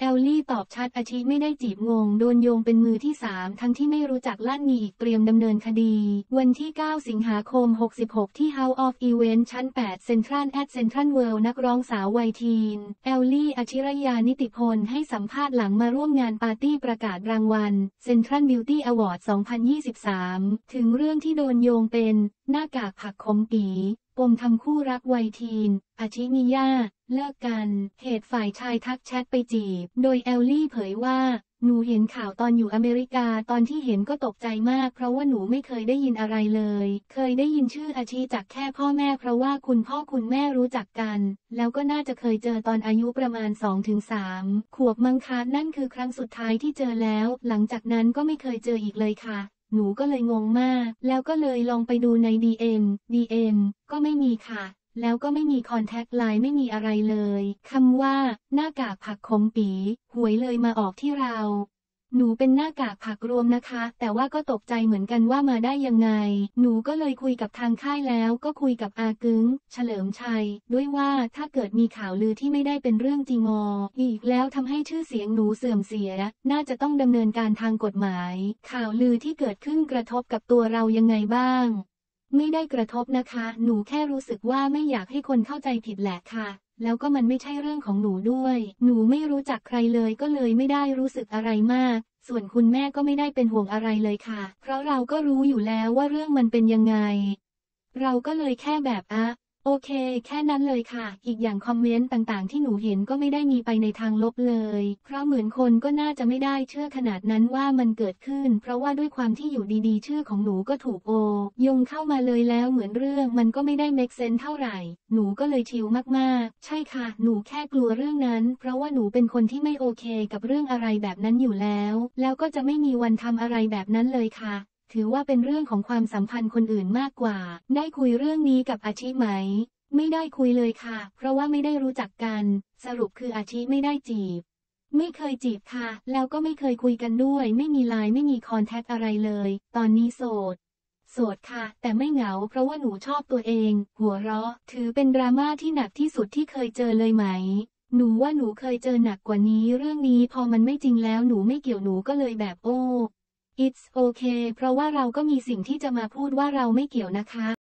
แอลลี่ตอบชัดอชิไม่ได้จีบงง โดนโยงเป็นมือที่สามทั้งที่ไม่รู้จักลั่นมีอีกเตรียมดำเนินคดี วันที่ 9 สิงหาคม 66 ที่ House of Event ชั้น 8 เซ็นทรัล at เซ็นทรัลเวิลด์นักร้องสาววัยทีน แอลลี่อชิรญานิติพนให้สัมภาษณ์หลังมาร่วมงานปาร์ตี้ประกาศรางวัลเซ็นทรัล Beauty Award 2023 ถึงเรื่องที่โดนโยงเป็น หน้ากากผักขมปีปมทำคู่รักวัยทีนอาชิมิยา เลิกกัน เหตุฝ่ายชายทักแชทไปจีบ โดยแอลลี่เผยว่า หนูเห็นข่าวตอนอยู่อเมริกาตอนที่เห็นก็ตกใจมาก เพราะว่าหนูไม่เคยได้ยินอะไรเลย เคยได้ยินชื่ออาชีจากแค่พ่อแม่เพราะว่าคุณพ่อคุณแม่รู้จักกัน แล้วก็น่าจะเคยเจอตอนอายุประมาณ 2-3 ขวบมังคะนั่นคือครั้งสุดท้ายที่เจอแล้ว หลังจากนั้นก็ไม่เคยเจออีกเลยค่ะหนูก็เลยงงมาก แล้วก็เลยลองไปดูใน DM DM ก็ไม่มีค่ะ แล้วก็ไม่มีคอนแทคไลน์ไม่มีอะไรเลยคำว่า หน้ากากผักขมปีหวยเลยมาออกที่เรา หนูเป็นหน้ากากผักรวมนะคะ แต่ว่าก็ตกใจเหมือนกันว่ามาได้ยังไง หนูก็เลยคุยกับทางค่ายแล้วก็คุยกับอากึ้ง เฉลิมชัย ด้วยว่าถ้าเกิดมีข่าวลือที่ไม่ได้เป็นเรื่องจริงออีกแล้วทำให้ชื่อเสียงหนูเสื่อมเสีย น่าจะต้องดำเนินการทางกฎหมาย ข่าวลือที่เกิดขึ้นกระทบกับตัวเรายังไงบ้าง ไม่ได้กระทบนะคะ หนูแค่รู้สึกว่าไม่อยากให้คนเข้าใจผิดแหละค่ะ แล้วก็มันไม่ใช่เรื่องของหนูด้วย หนูไม่รู้จักใครเลยก็เลยไม่ได้รู้สึกอะไรมาก ส่วนคุณแม่ก็ไม่ได้เป็นห่วงอะไรเลยค่ะ เพราะเราก็รู้อยู่แล้วว่าเรื่องมันเป็นยังไง เราก็เลยแค่แบบอะ โอเค แค่นั้นเลยค่ะ อีกอย่างคอมเมนต์ต่างๆ ที่หนูเห็นก็ไม่ได้มีไปในทางลบเลย เพราะเหมือนคนก็น่าจะไม่ได้เชื่อขนาดนั้นว่ามันเกิดขึ้น เพราะว่าด้วยความที่อยู่ดีๆ ชื่อของหนูก็ถูกโอยงเข้ามาเลยแล้วเหมือนเรื่องมันก็ไม่ได้เมคเซนเท่าไหร่ หนูก็เลยชิลมากๆ ใช่ค่ะ หนูแค่กลัวเรื่องนั้น เพราะว่าหนูเป็นคนที่ไม่โอเคกับเรื่องอะไรแบบนั้นอยู่แล้ว แล้วก็จะไม่มีวันทำอะไรแบบนั้นเลยค่ะ ถือว่าเป็นเรื่องของความสัมพันธ์คนอื่นมากกว่า ได้คุยเรื่องนี้กับอาชีไหม ไม่ได้คุยเลยค่ะ เพราะว่าไม่ได้รู้จักกัน สรุปคืออาชีไม่ได้จีบ ไม่เคยจีบค่ะ แล้วก็ไม่เคยคุยกันด้วย ไม่มีไลน์ไม่มีคอนแทคอะไรเลย ตอนนี้โสดโสดค่ะ แต่ไม่เหงาเพราะว่าหนูชอบตัวเอง หัวเราะ ถือเป็นดราม่าที่หนักที่สุดที่เคยเจอเลยไหม หนูว่าหนูเคยเจอหนักกว่านี้ เรื่องนี้พอมันไม่จริงแล้วหนูไม่เกี่ยวหนูก็เลยแบบโอ้ it's okay เพราะว่าเราก็มีสิ่งที่จะมาพูดว่าเราไม่เกี่ยวนะคะ